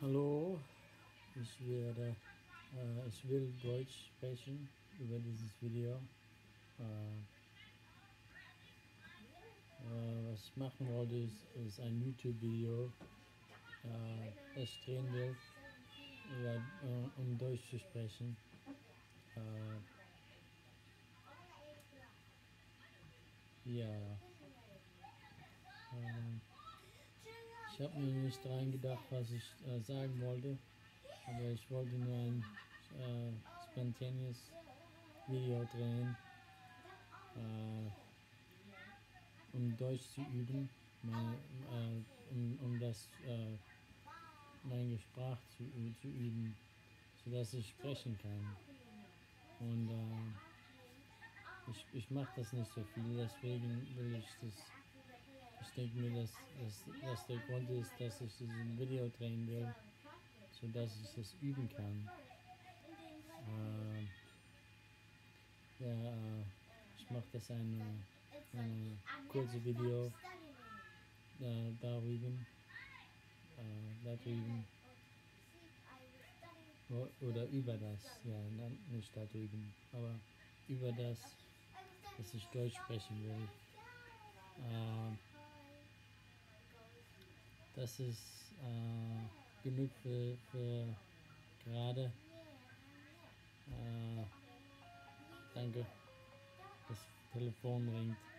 Hallo, ich werde, äh, ich will Deutsch sprechen über dieses Video. Äh, äh, was ich machen wollte, ist, ist ein YouTube-Video, äh, ich will, über, äh, um Deutsch zu sprechen. Äh, ja. Ich habe mir nicht dran gedacht, was ich äh, sagen wollte, aber ich wollte nur ein äh, spontaneous Video drehen, äh, um Deutsch zu üben, meine, äh, um, um das äh, meine Sprache zu, zu üben, sodass ich sprechen kann. Und äh, ich, ich mache das nicht so viel, deswegen will ich das ich denke mir, dass, dass, dass der Grund ist, dass ich diesen Video drehen will, sodass ich das üben kann. Äh, ja, äh, ich mache das eine, eine kurze Video äh, darüber, äh, darüber oder über das, ja, nicht darüber, aber über das, dass ich Deutsch sprechen will. Äh, das ist äh, genug für, für gerade. Äh, danke. Das Telefon ringt.